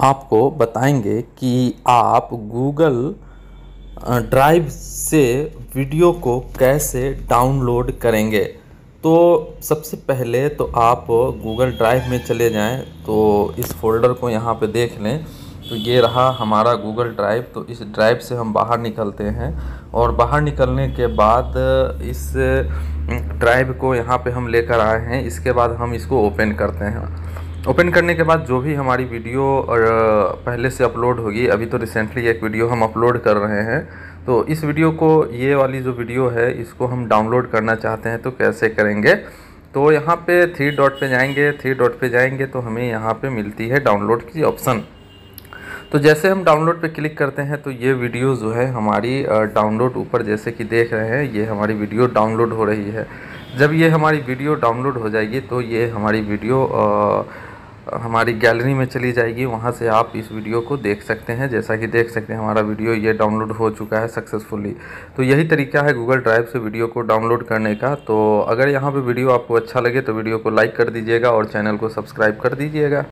आपको बताएँगे कि आप गूगल ड्राइव से वीडियो को कैसे डाउनलोड करेंगे। तो सबसे पहले तो आप गूगल ड्राइव में चले जाएँ तो इस फोल्डर को यहाँ पे देख लें। तो ये रहा हमारा गूगल ड्राइव तो इस ड्राइव से हम बाहर निकलते हैं और बाहर निकलने के बाद इस ड्राइव को यहाँ पे हम लेकर आए हैं। इसके बाद हम इसको ओपन करते हैं। ओपन करने के बाद जो भी हमारी वीडियो और पहले से अपलोड होगी, अभी तो रिसेंटली एक वीडियो हम अपलोड कर रहे हैं तो इस वीडियो को, ये वाली जो वीडियो है, इसको हम डाउनलोड करना चाहते हैं तो कैसे करेंगे? तो यहाँ पे थ्री डॉट पे जाएँगे थ्री डॉट पे जाएँगे तो हमें यहाँ पे मिलती है डाउनलोड की ऑप्शन तो जैसे हम डाउनलोड पे क्लिक करते हैं तो ये वीडियो जो है हमारी डाउनलोड ऊपर जैसे कि देख रहे हैं, ये हमारी वीडियो डाउनलोड हो रही है. जब ये हमारी वीडियो डाउनलोड हो जाएगी तो ये हमारी वीडियो हमारी गैलरी में चली जाएगी, वहाँ से आप इस वीडियो को देख सकते हैं। जैसा कि देख सकते हैं, हमारा वीडियो ये डाउनलोड हो चुका है सक्सेसफुली। तो यही तरीका है गूगल ड्राइव से वीडियो को डाउनलोड करने का। तो अगर यहाँ पर वीडियो आपको अच्छा लगे तो वीडियो को लाइक कर दीजिएगा और चैनल को सब्सक्राइब कर दीजिएगा।